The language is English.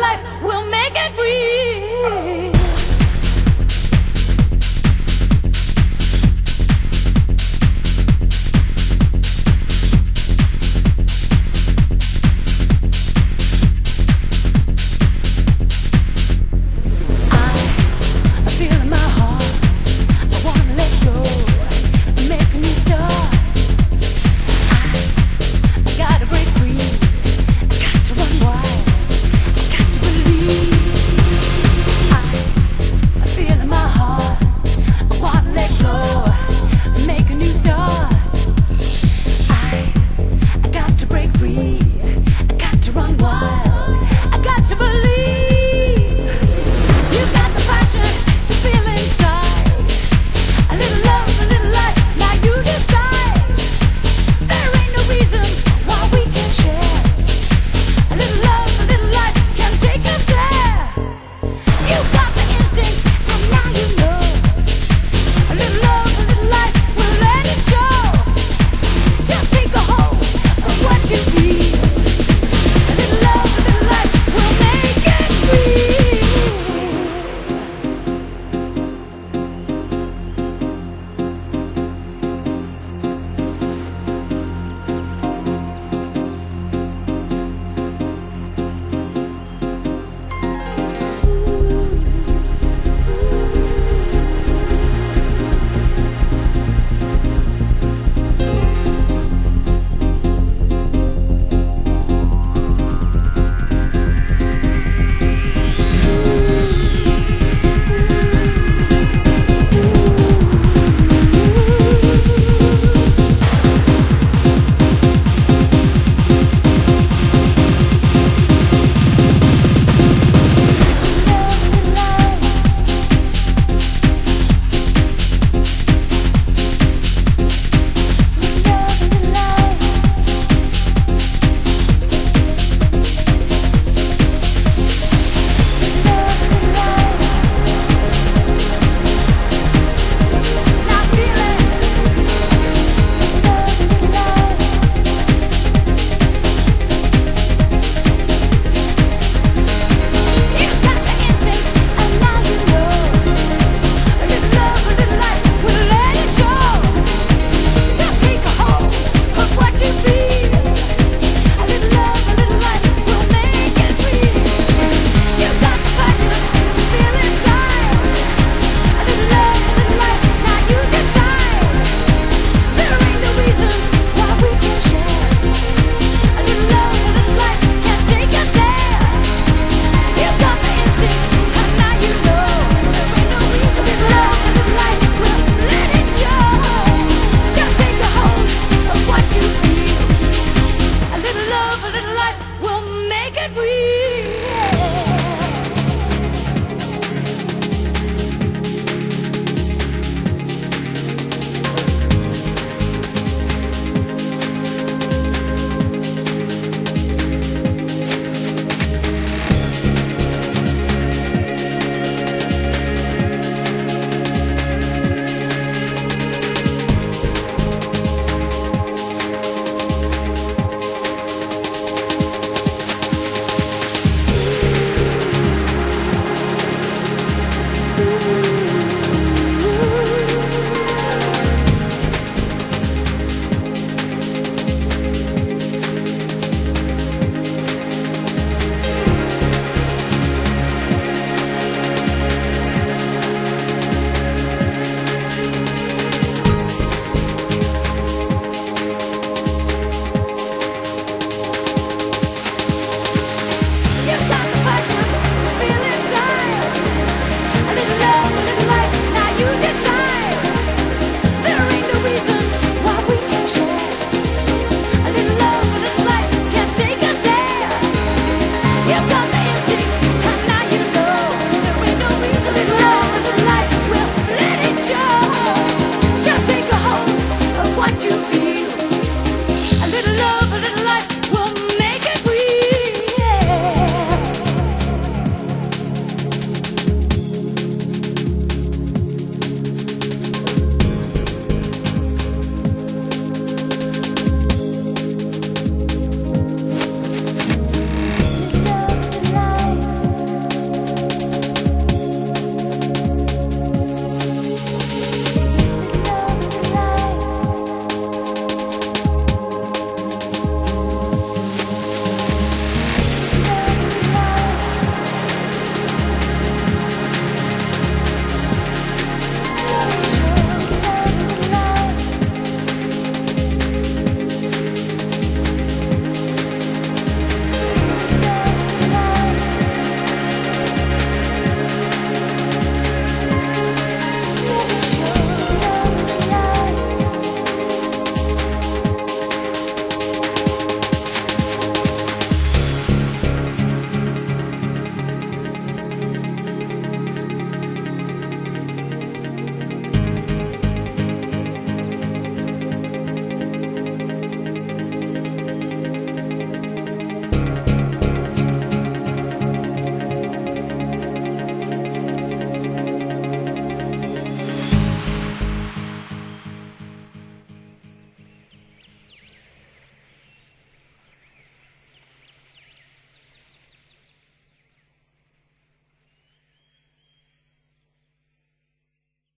life, we'll make it real.